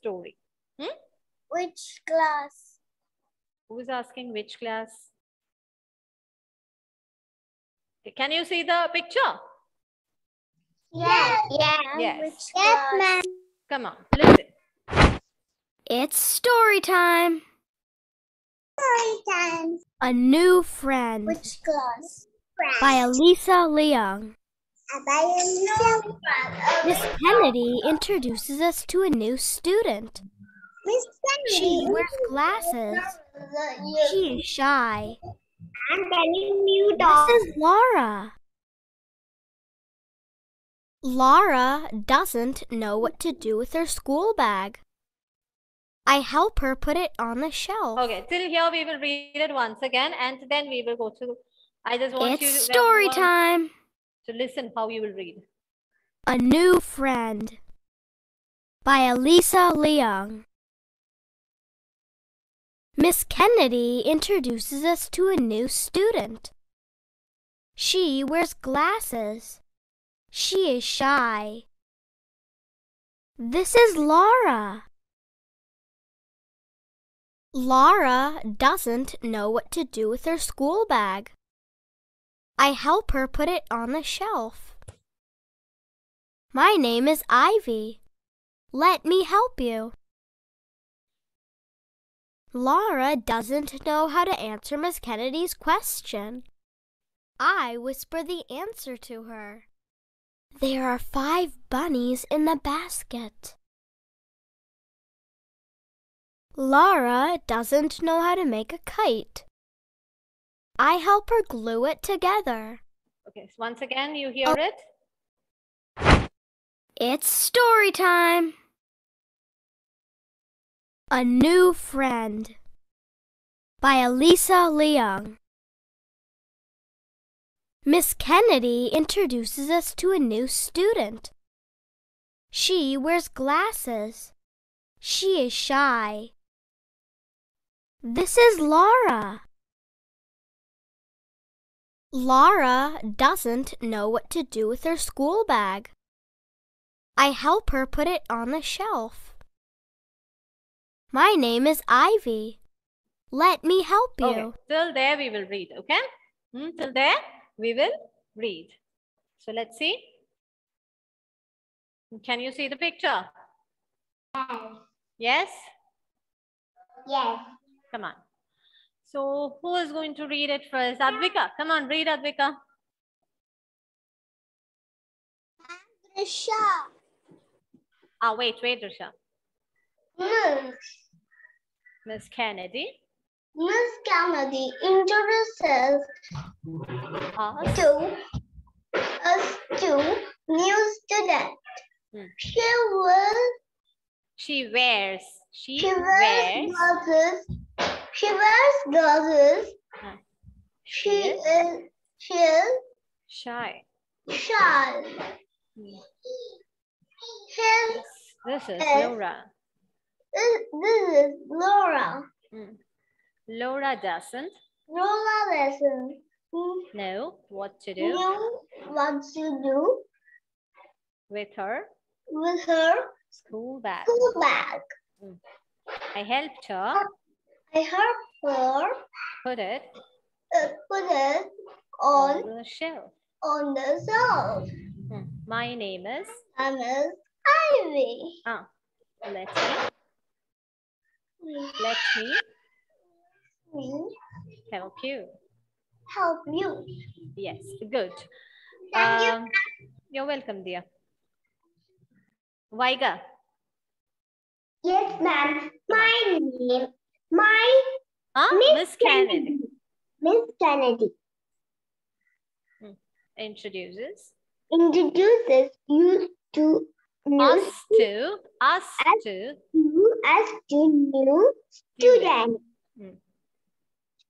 story. Hmm? Which class? Who is asking which class? Can you see the picture? Yes. Yes. Yes. Yes, ma'am. Come on, listen. It's story time. Story time. A New Friend Which class? by Elisa Leung. By Miss Kennedy introduces us to a new student. Miss She wears glasses. She is shy. I'm telling you, This is Laura. Laura doesn't know what to do with her school bag. I help her put it on the shelf. Okay, till here we will read it once again and then we will go to. I just want It's you to, story want time. To listen how you will read. A New Friend by Elisa Leung. Miss Kennedy introduces us to a new student. She wears glasses. She is shy. This is Laura. Laura doesn't know what to do with her school bag. I help her put it on the shelf. My name is Ivy. Let me help you. Laura doesn't know how to answer Miss Kennedy's question. I whisper the answer to her. There are five bunnies in the basket. Laura doesn't know how to make a kite. I help her glue it together. Okay, so once again, you oh. hear Oh. it. It's story time. A New Friend by Elisa Leung. Miss Kennedy introduces us to a new student. She wears glasses. She is shy. This is Laura. Laura doesn't know what to do with her school bag. I help her put it on the shelf. My name is Ivy. Let me help you. Okay, till there we will read, okay? Hmm, till there we will read. So let's see. Can you see the picture? Yes? Yes. Come on. So who is going to read it first? Advika, come on, read Advika. Trisha. Ah, wait, wait, Risha. Miss. Miss Kennedy. Miss Kennedy introduces Us. to us to new student. Hmm. She will She wears. She, she wears wears. glasses. She wears glasses. Huh. She is she is Shy. shy. Hmm. His, This is. Laura. this, this is Laura. Hmm. Laura doesn't Laura lesson. know what to do Know what to do with her with her school bag. school bag. I helped her I help her put it uh, put it on on the shelf. on the shelf. Hmm. My name is. And Miss Ivy. Ah, let me let me We help you. help you. Yes, good. Thank you. Um, You're welcome, dear. Vaiga. Yes, ma'am. My name, my Huh? Miss Miss Kennedy Miss Kennedy introduces introduces you to new us to us As- to you as to new student. Hmm.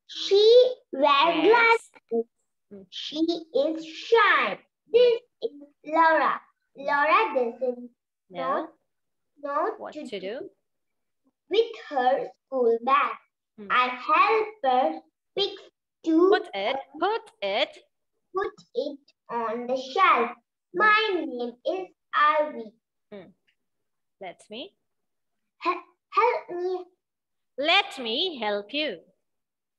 She wears Yes. glasses. Hmm. She is shy. This is Laura. Laura doesn't know know what to, to do. With her school bag. Hmm. I help her pick to Put it, put it. put it on the shelf. My name is Ivy. Let me Help me, Let me help you.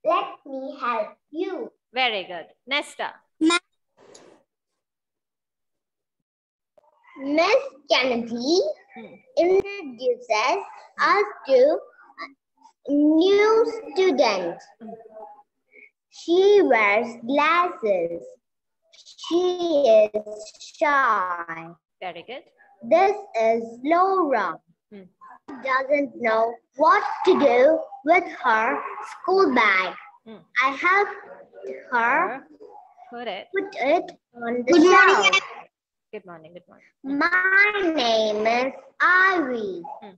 let me help you. Very good. Nesta. Miss Kennedy Hmm. introduces us to a new student. She wears glasses. She is shy. Very good. This is Laura. Hmm. Doesn't know what to do with her school bag. Hmm. I helped her Put it. put it on the shelf. Good morning. Good morning. My name is Ivy. Hmm.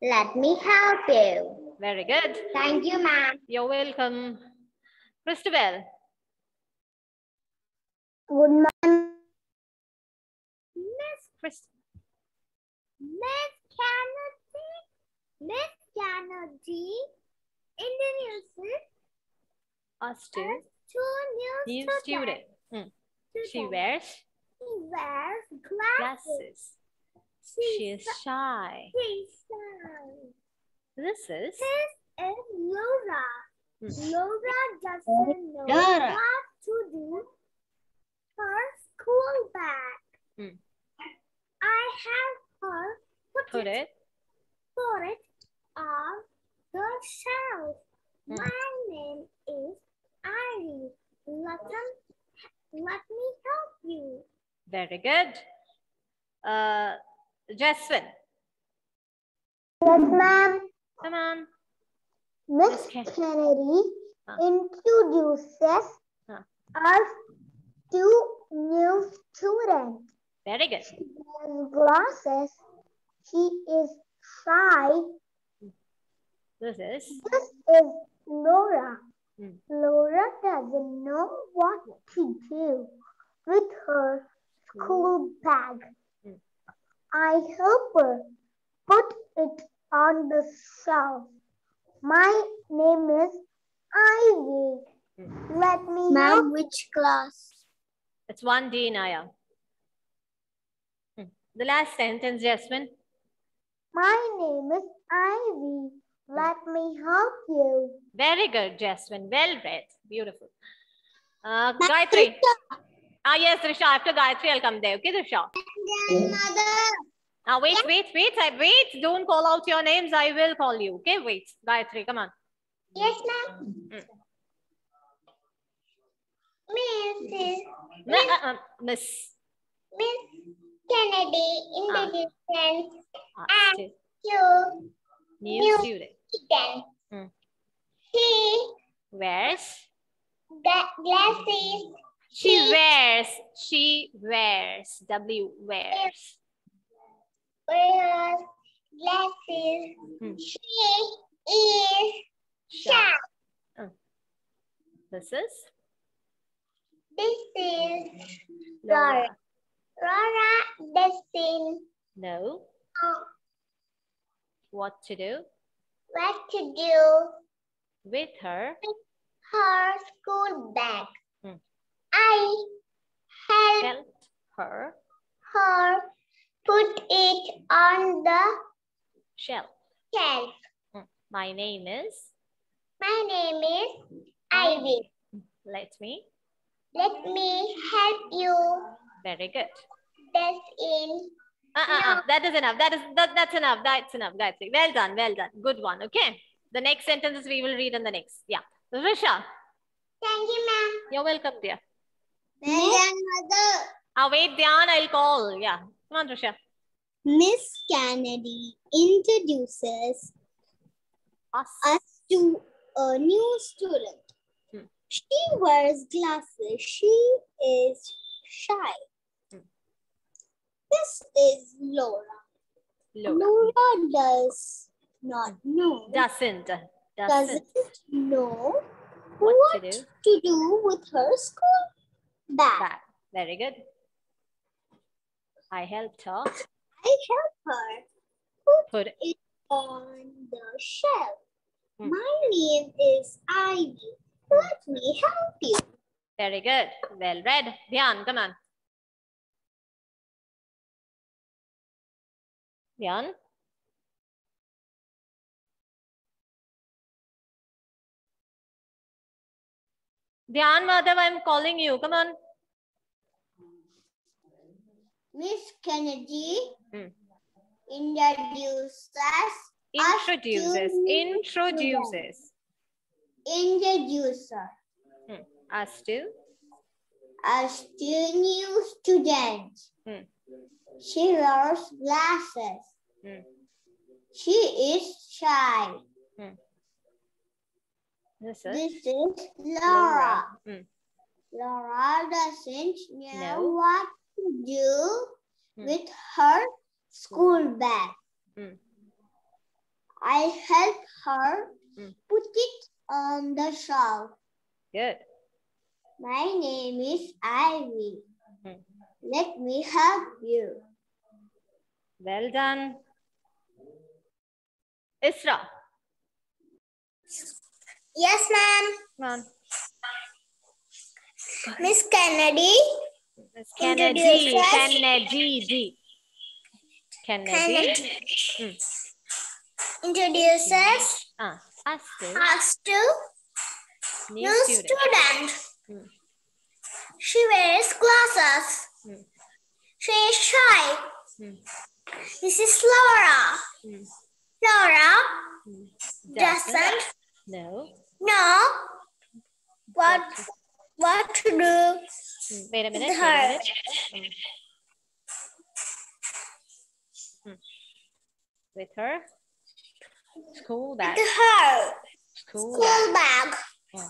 Let me help you. Very good. Thank you, ma'am. You're welcome. Christabel. Good morning. Miss Chris. Miss Kennedy. Miss Kennedy introduces Us to two new, new student. Hmm. She wears She wears glasses. glasses. She's She is shy. She's shy. This is This is Laura. Hmm. Laura doesn't know Laura. what to do her school bag. Hmm. I help her put, put it, it. put it on the shelf. Hmm. My name is Ivy. Let, them, let me help you. Very good. Uh, Jasmine. Yes, ma'am. Come on. Kennedy Huh. introduces Huh. us to new students. Very good. She wears glasses. She is shy. This is This is Laura. Hmm. Laura doesn't know what to do with her school bag. I help her put it on the shelf. My name is Ivy. Let me help. which class? it's one D Naya. Hmm. The last sentence, Jasmine. My name is Ivy. Let me help you. Very good, Jasmine. Well read. Beautiful. Uh, Gayatri. Ah, yes, Risha. After Gayatri, I'll come there. Okay, Risha. Ah, wait, wait, wait. I wait. Don't call out your names. I will call you. Okay, wait. Gayatri, come on. Yes, ma'am. Mm. Mrs. Ma- uh, uh, Miss. Miss Kennedy introduces Ah, Ah. you new New. student. student. Mm. She Wears. glasses. She wears. She wears. W wears. wears glasses. Hmm. She is shy. Uh. This is This is Laura. Laura doesn't No. know What to do what to do with her her school bag. I help helped her her put it on the shelf. shelf. My name is. My name is Ivy. Let me. Let me help you. Very good. That's in. Uh, uh, uh, that is enough. That is that, that's enough. That's enough, Gayatri. Well done. Well done. Good one. Okay. The next sentences we will read in the next. Yeah. Risha, Thank you, ma'am. you're welcome, dear. Grandmother. Ah, wait, Dhyan, I'll call. Yeah. Come on, Risha. Miss Kennedy introduces Us. us to a new student. Hmm. She wears glasses. She is shy. Hmm. This is Laura. Laura. Laura does not know. Doesn't. Doesn't. doesn't know What what, to do? to do with her school bag. Back. Very good. I helped her I help her put it on the shelf. Hmm. My name is Ivy. Let me help you. Very good. Well read. Dhyan, come on. Dhyan. Dhyan Madhav, I'm calling you. Come on. Miss Kennedy Hmm. introduces Us Introduces. to- Introduces. introducer Hmm. Us to. us to new students. Hmm. She wears glasses. Hmm. She is shy. This is This is Laura. Laura. Hmm. Laura doesn't know No. what to do Hmm. with her school bag. Hmm. I help her Hmm. put it on the shelf. Good. My name is Ivy. Hmm. Let me help you. Well done. Isra. Yes, ma'am. On. Miss Kennedy. Miss Kennedy. Introduce. Kennedy. D. Kennedy. Hmm. introduces Ah, us to. us to New new student. student. Hmm. She wears glasses. Hmm. She is shy. Hmm. This is Laura. Hmm. Laura Hmm. doesn't No. know what what to do. Wait a minute. Wait a Her. minute. Hmm. With her. School bag. To her School school bag. bag. Hmm.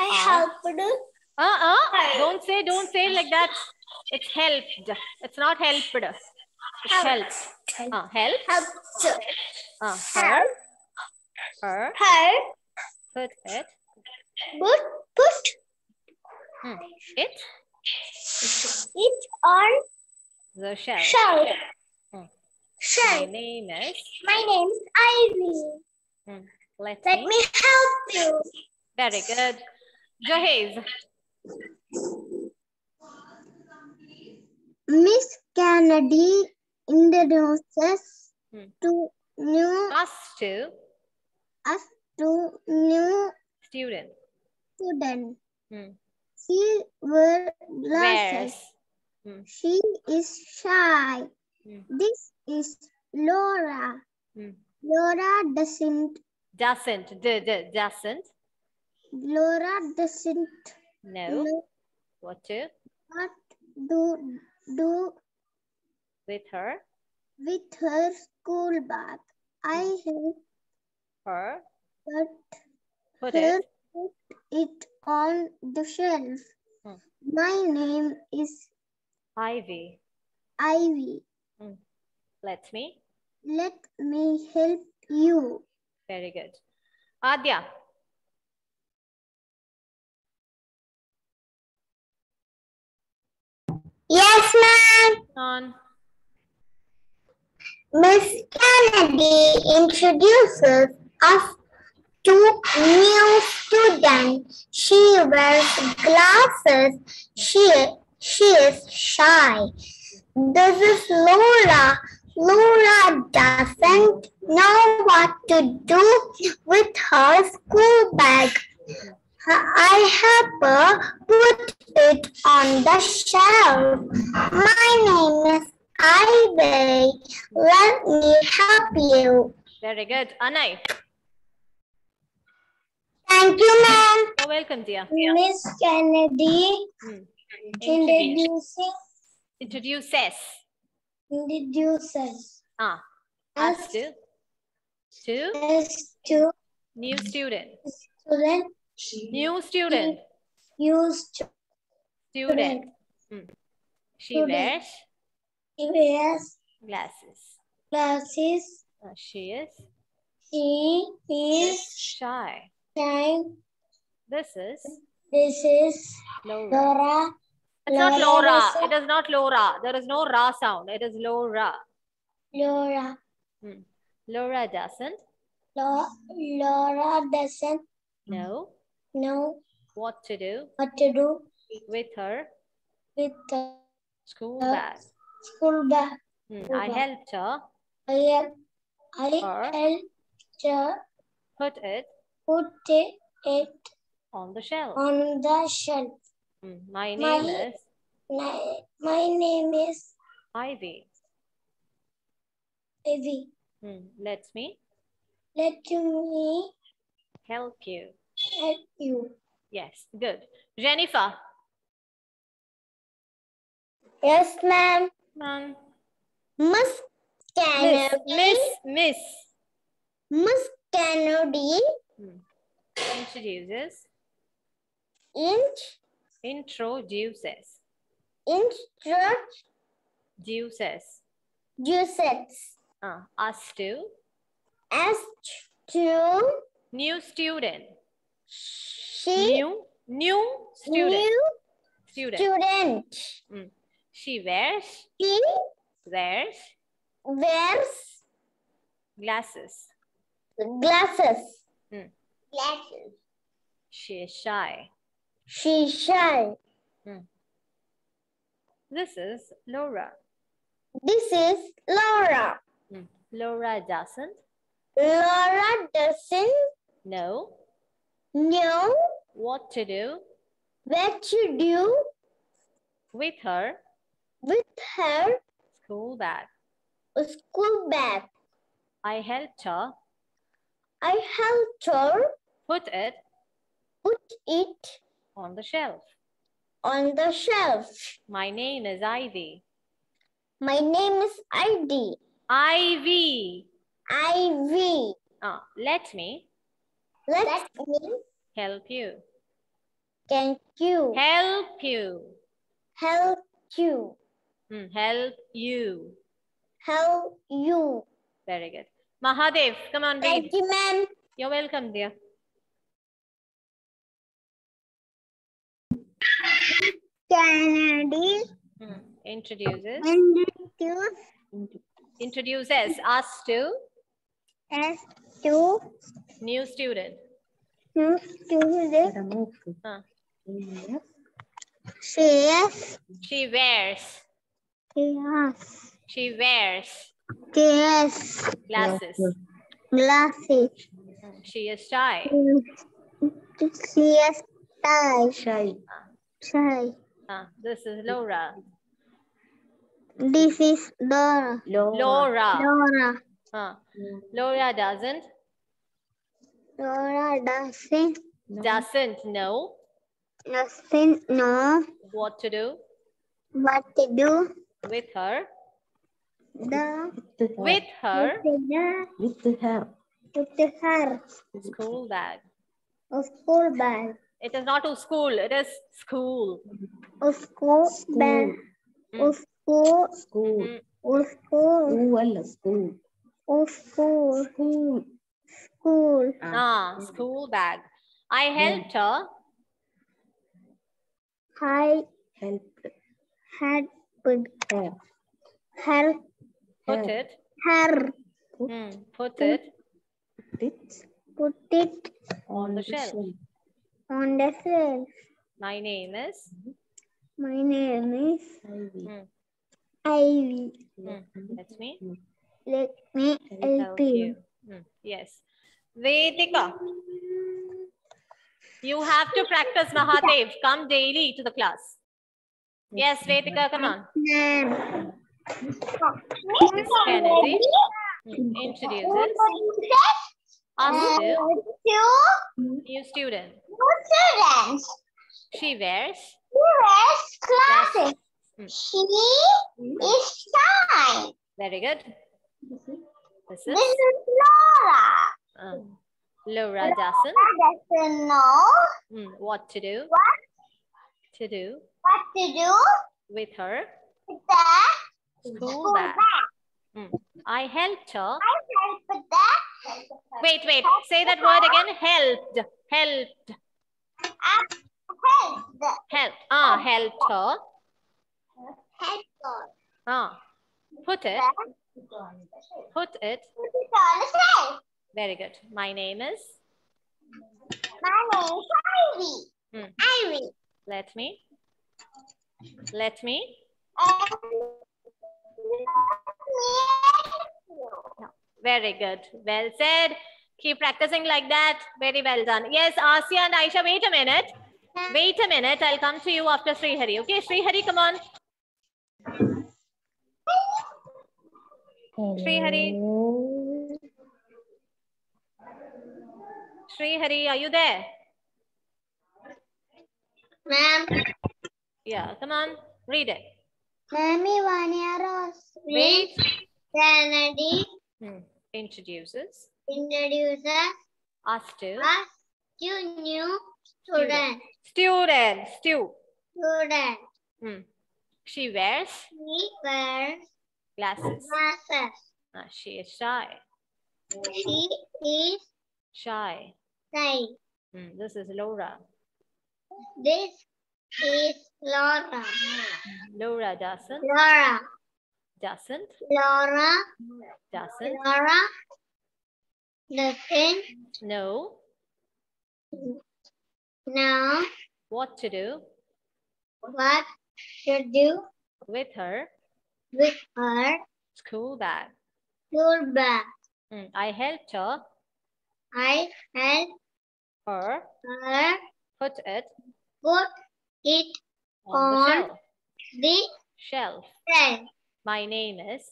I Ah. helped. Uh-uh. Don't say, don't say like that. It's helped. It's not helped. It's Help. helped. Uh, help. Helped Uh, her. her. Her. Her Put it. put put Hmm. It. it on The shelf. shelf. Hmm. My name is. My name is Ivy. Hmm. Let, Let me. me help you. Very good. Jahez. Miss Kennedy introduces Hmm. to new Us to us to new student. student. Hmm. She wears glasses. Hmm. She is shy. Hmm. This is Laura. Hmm. Laura doesn't. Doesn't. D- d- doesn't. Laura doesn't No. know What to? what to do With her. with her school bag. I help Her. her Put it. put it on the shelf. Hmm. My name is Ivy. Ivy. Let me. Let me help you. Very good. Adya. Yes, ma'am. On. Miss Kennedy introduces us to new students. She wears glasses. She, she is shy. This is Laura. Laura doesn't know what to do with her school bag. I help her put it on the shelf. My name is Ivy. Let me help you. Very good. Anay. Thank you, ma'am. You're welcome, dear. Miss Kennedy Hmm. Introduce. introducing Introduces. introduces Ah. Us us to. To. us to New student. student New student. used Student. Hmm. She Student. wears wears glasses. glasses. Uh, she is She is shy. Shy. This is This is Laura. Laura. It's not Laura Laura. is a- It is not Laura. There is no ra sound. It is Laura. Laura. Hmm. Laura doesn't Laura, Laura doesn't No. No. what to do what to do with her with the school Uh, bag. school bag. Hmm. school I bag. helped her I help, I Or- helped her put it put it on the shelf. on the shelf. Hmm, My My- name is My, my name is Ivy. Ivy. Hmm, Let me Let me help you. help you. Yes, good. Jennifer. Yes, ma'am. On. Miss Miss, Kennedy. Miss, Miss. Miss Kennedy Introduces, inch introduces, introduces juices uh, us to as to new student. she New, new student. new Student. student. She wears, She wears wears glasses. glasses. Hmm. Glasses. She is shy. She shy. This is Laura. This is Laura. Laura doesn't Laura doesn't know know what to do what to do with her with her school bag. school bag. I helped her I helped her put it put it on the shelf. on the shelf. My name is Ivy. My name is Ivy. Ivy. Ivy. Ah, let me Let me help you. thank you. Help you. Help you. Hmm, help you. Help you. Very good. Mahadev, come on, read. Thank you, ma'am. You're welcome, dear. Kennedy Hmm, Introduces. introduced Introduces us to as to new student. new student. Huh. She wears. Yes. She wears Yes. glasses. Glasses. She is shy. Yes. Shy. Shy. Shy. Ah, this is Laura. This is Dora. Laura. Dora. Ah, Laura doesn't Dora doesn't doesn't know doesn't know what to do what to do. with her The with her with her with her school bag. a school bag. It is not to school. It is school. A school bag. A Mm. school. School. Mm. A school. School. School. A school. School. School. Ah, school bag. I helped her I Help. had put Help. Her put it. her Hmm, put it It put it on the shelf. on the shelf. My name is. My name is Ivy. Hmm, Ivy. hmm, Let me Let me help help you. you. Hmm, Yes. Vedika. You have to practice Mahadev. Come daily to the class. Yes, Vedika, come on. Miss Kennedy introduces us to new student. students. She wears Yes, glasses. Hmm, She is shy. Very good. This is This is Laura. uh, Laura doesn't Doesn't know what to do what to do what to do with her with the school school bag. bag. Hmm. I helped her. I help with the Wait, wait. Say that word again. Helped. Helped. help the Helped. Ah, helped her. help her. Ah, put it. Put it. Put it on the shelf. Very good. My name is. My name is Ivy. Hmm. Ivy. Let me. Let me. And let me help you. Very good. Well said. Keep practicing like that. Very well done. Yes, Asya and Aisha, wait a minute. Wait a minute. I'll come to you after Srihari. Okay, Srihari, come on. Srihari. Srihari, are you there? Ma'am, Yeah, come on. Read it. Mammy Vanya Rose. Wait. Kennedy Hmm. Introduces introduces us to us to new student. student. Stu. Student. Hmm. She wears He wears glasses. glasses. Ah, she is shy. She is Shy. shy. Hmm. This is Laura. This is Laura. Laura doesn't. Laura. Doesn't. Laura. Doesn't Laura Nothing. No. know what to do what to do with her with her school bag. school bag. Hmm. I helped her, I help her her put it put it on the shelf. the Shelf. shelf. My name is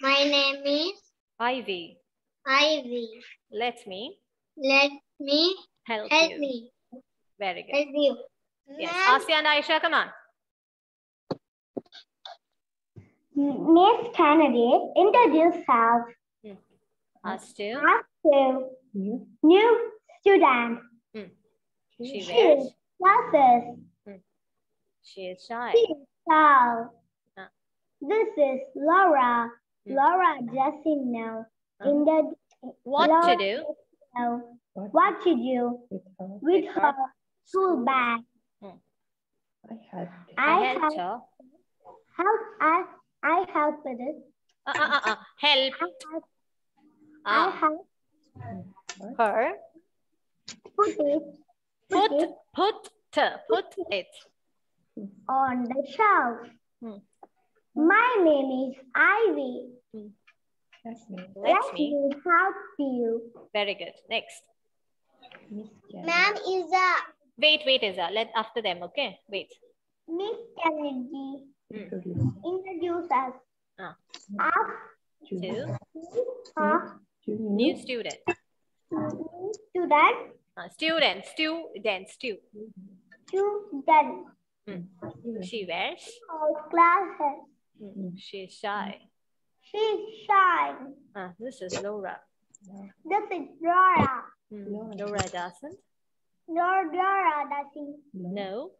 My name is Ivy. Ivy. Let me Let me help, help you. me Very good. help you. Yes. Asya and Aisha, come on. Miss Kennedy introduced herself hmm. Us too. as to New. Hmm. new student. Hmm. She She wears. glasses. She is shy. So, Ah. this is Laura. Hmm. Laura doesn't know. Ah. In the What to do know What what to do with her? with With her her school bag. I had. I I helped help, her. help I, I help with it. Uh, uh, uh, uh. Help I help, I ah, help her put it, put it put put it. On the shelf. Hmm. My name is Ivy. That's me. Let Let me. me help you. Very good. Next. Miss Janet. Ma'am is a Wait, wait, Isa. Let after them. Okay. Wait. Miss Kennedy Introduce introduced us Ah. as to Two a to new new student. new student. Uh, student. Student. Stu. Student. She wears. Her glasses. Hmm. She is shy. She's shy. Uh, this is Laura. This is Laura. Hmm. Laura. Laura doesn't Laura, Laura doesn't know know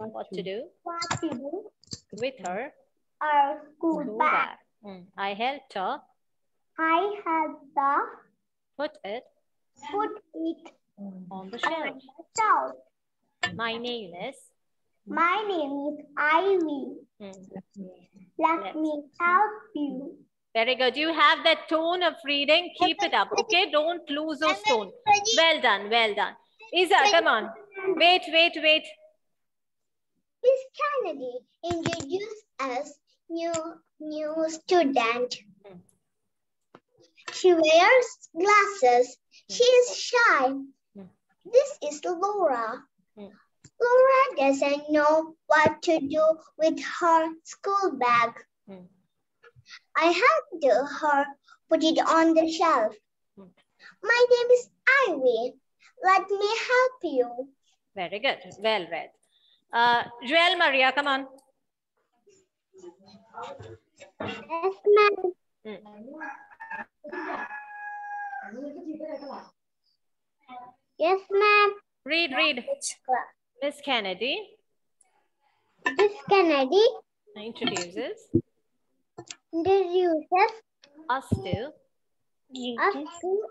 know what to do what to do. with her Our school school bag. bag. Hmm. I helped her I had her. put it put it on on the on shelf. the shelf. My name is. My name is Ivy. Hmm. let me Let me help you. Very good. You have that tone of reading. Keep it up. Okay. Don't lose those tone. Well done. Well done. Isa, come on. Wait, wait, wait. Miss Kennedy introduced us new new student. Hmm. She wears glasses. She is shy. Hmm. This is Laura. Laura doesn't know what to do with her school bag. Hmm. I helped her put it on the shelf. Hmm. My name is Ivy. Let me help you. Very good. Well read. Uh, Joel Maria, come on. Yes, ma'am. Hmm. Yes, ma'am. Read, read. Miss Kennedy Miss Kennedy introduces introduces us to us to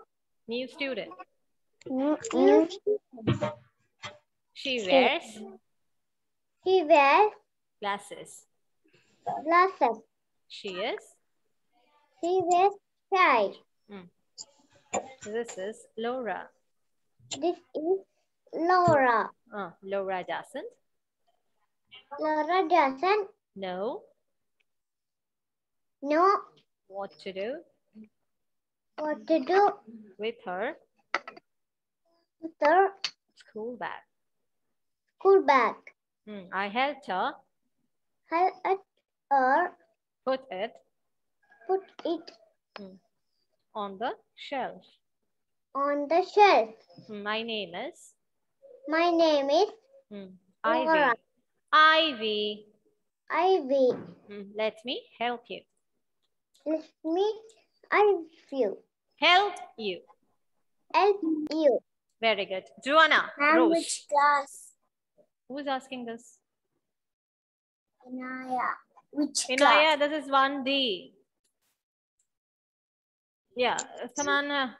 new student. new She wears He wears glasses. glasses. She is. She wears tie. Hmm. This is Laura. This is Laura. Uh, Laura doesn't Laura doesn't No. know what to do? What to do? With her? With her? School bag. school bag. Hmm, I helped her. Help her. Put it. Put it on the shelf. on the shelf. Hmm, My name is My name is hmm. Ivy. Ivy. Ivy. Hmm, Let me help you. Let me help you. Help you. Help you. Very good. Joanna, Rose. class? Who's asking this? Inaya. Which Inaya, this is 1D. Yeah, come on.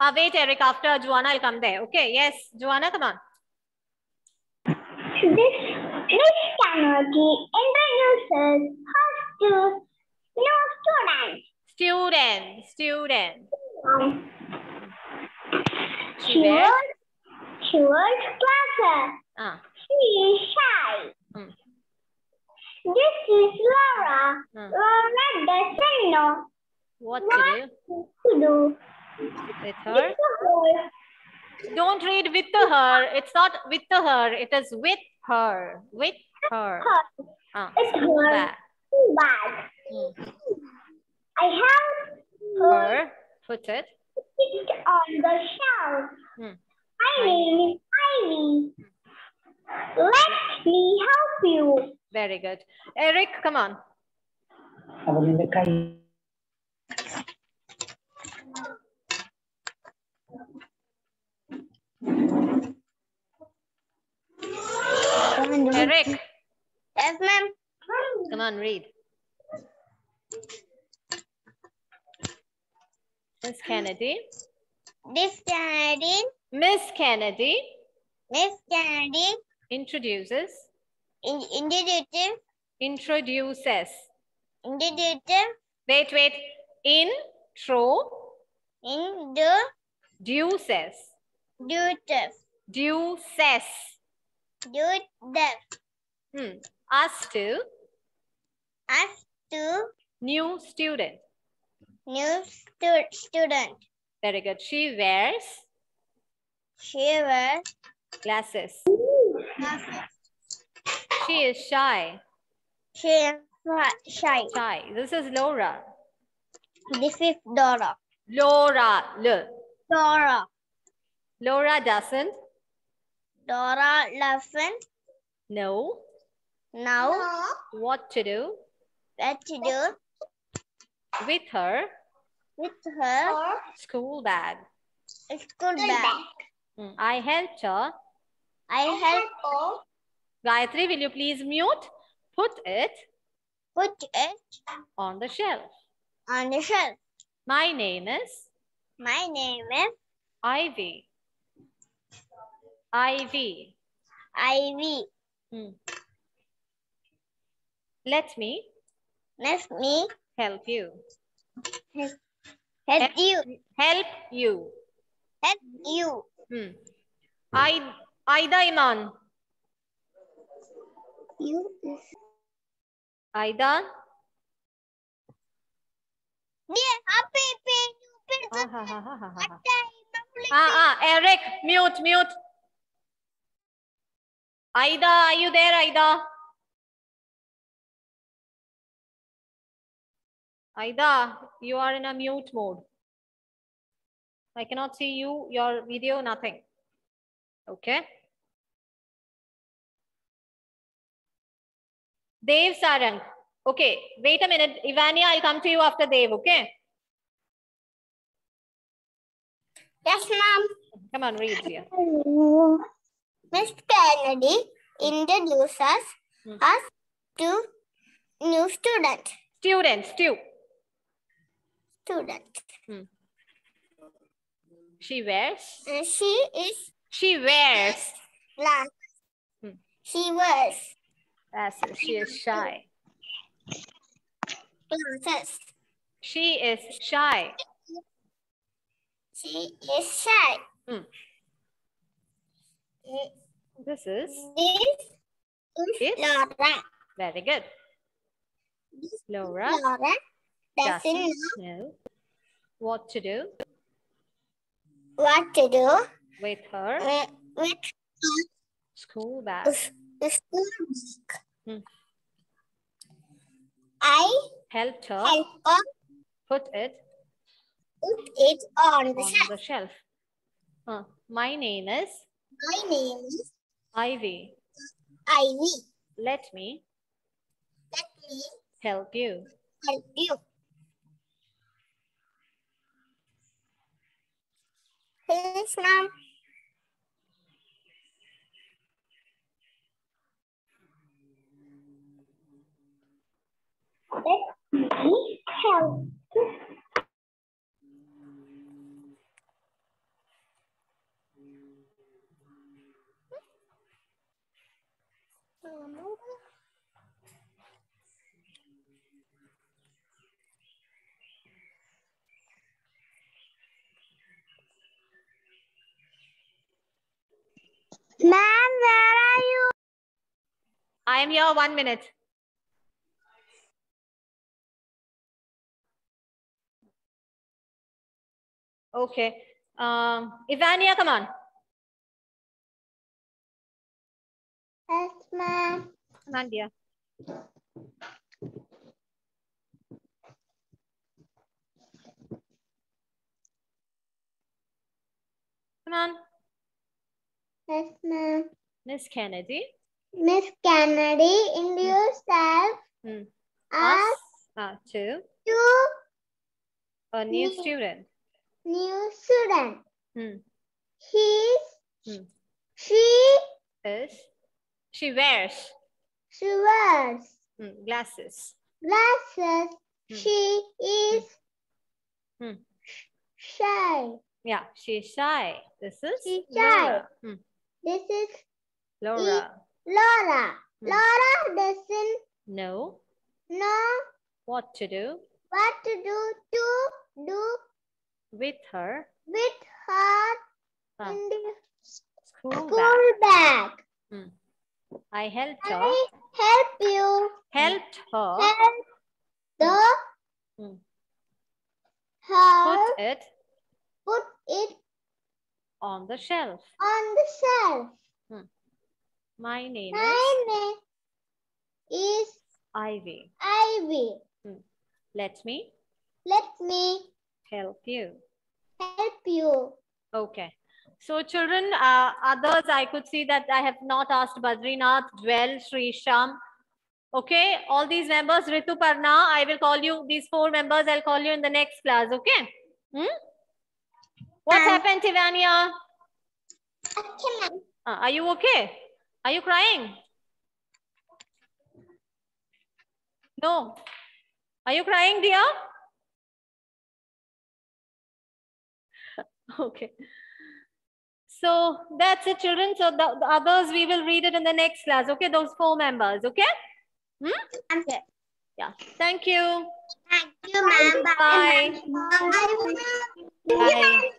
Uh, Eric Joa- Fadi. Ah, wait, Eric. After Joanna, I'll come there. Okay, yes. Joanna, come on. This Miss Kennedy introduces her to new students. Student, student. Um, She she was she was classes. Ah, She is shy. Hmm. This is Laura. Hmm. Laura doesn't know what to do what to do. With her? her. Don't read with her. It's not with her. It is with her. With her. Ah, It's school her. bag. bag. Hmm. I have her Her. Put it. it on the shelf. Hmm. My name is Ivy. Let me help you. Very good. Eric, come on. Eric, Yes, ma'am. come on, read. Miss Kennedy. This Kennedy, Miss Kennedy Miss Kennedy, introduces, in, introductive, introduces. introductive, Wait, wait. Intro, in the deuces. dutive, Deuces. dutive, Hmm. Us to as to new student. new stu student. Very good. She wears She wears glasses. glasses. She is shy. She is shy. Shy. This is Laura. This is Dora. Laura. L. Dora. Laura doesn't Dora doesn't know know what to do what to do with her with her school bag. school bag. Hmm. I helped her. I help Gayatri, will you please mute? Put it put it on the shelf. on the shelf. My name is My name is Ivy. Ivy. Ivy. Hmm. Let me Let me help you. help you. Help you. Help you. Hmm. I, Aida Iman. You Aida. Dear happy Ah, ha, ha, ha, ha, ha. Ah, ah, Eric, mute, mute. Aida, are you there, Aida? Aida, you are in a mute mode. I cannot see you, your video, nothing. Okay. Dev Sarang. Okay, wait a minute. Ivania, I'll come to you after Dev, okay? Yes, ma'am. Come on, read here. Miss Kennedy introduces Hmm. us to new student. Student, Stu. Student. She wears. Uh, she is She wears. Hmm. She wears Glasses. She is shy. glasses. She is shy. She is shy. Hmm. This is This is Is? Laura. very good. This Laura Laura doesn't doesn't know what to do what to do with her with, with school bag. school bag. Hmm. I Helped her help her put it put it on the on shelf. the shelf. Huh. My name is My name is Ivy. Ivy. Let me Let me help you. help you. Please, ma'am. Let me help. Ma'am, where are you? I am here one minute. Okay. Um, Ivania, come on. Yes, ma'am. Come on, dear. Come on, Yes, ma'am. Miss Kennedy. Miss Kennedy, introduce yourself Hmm. as Us uh, to two a new Me. student. new student. Hmm. He's Hmm. she Is she wears she wears hmm, glasses. glasses. Hmm. She is Hmm. shy. Yeah, she's shy. This is She's shy. Laura. Hmm, This is Laura. Laura. Hmm. Laura doesn't Know know what to do what to do to do with her with her Ah. in the school bag. school bag. I helped her. I help you Helped her help the Hmm. her put it put it on the shelf. on the shelf. My name My is name is Ivy. Ivy. Let me Let me help you. help you. Okay. So children, uh, others I could see that I have not asked Badrinath, Dwell, Sri Sham. Okay, all these members, Ritu Parna, I will call you, these four members, I'll call you in the next class, okay? Hmm? What Ma'am. happened, Tivania? Okay, ma'am. Uh, are you okay? Are you crying? No. Are you crying, dear? Okay. So that's it, children. So the, the others, we will read it in the next class. Okay, those four members. Okay? Hmm? Okay. Yeah. Thank you. Thank you, ma'am. Bye. Bye. Bye.